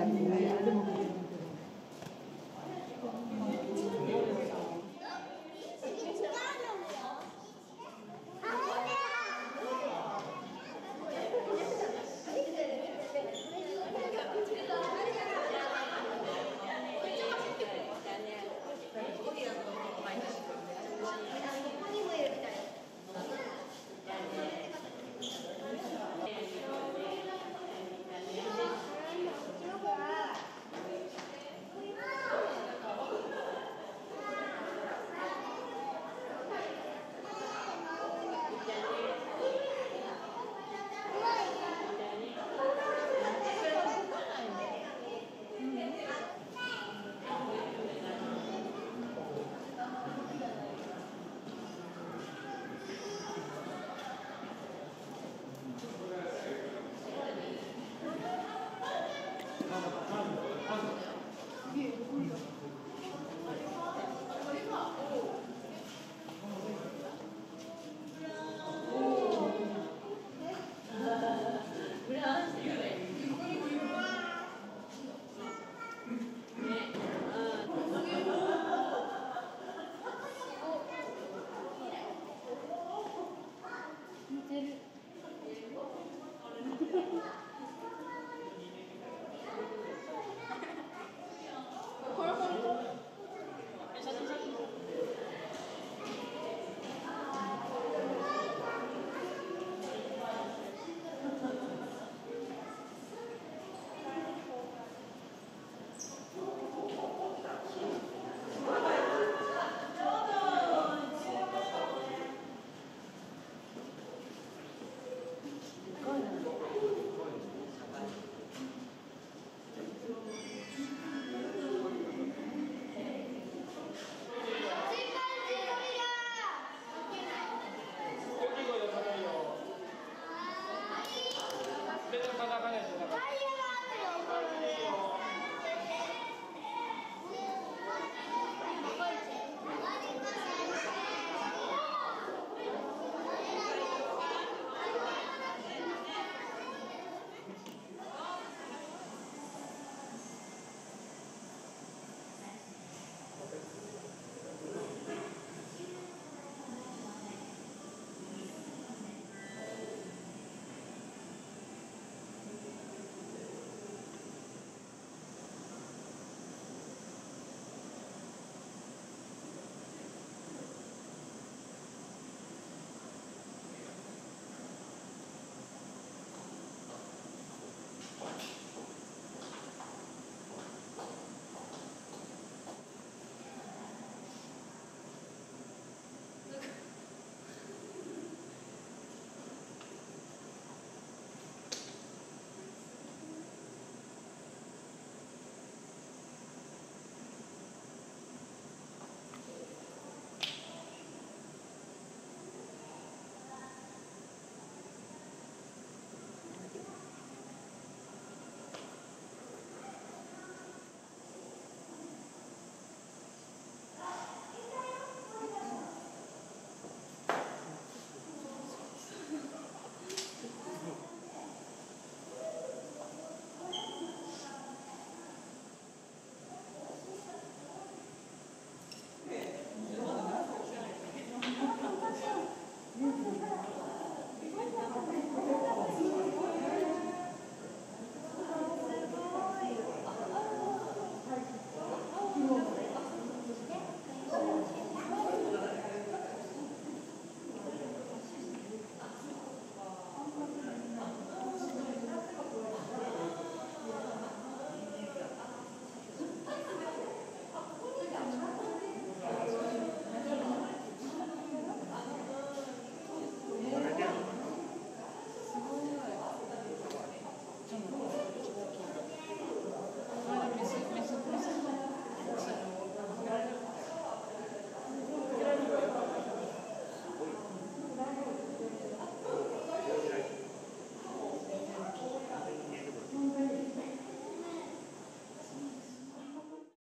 Hallelujah. 이게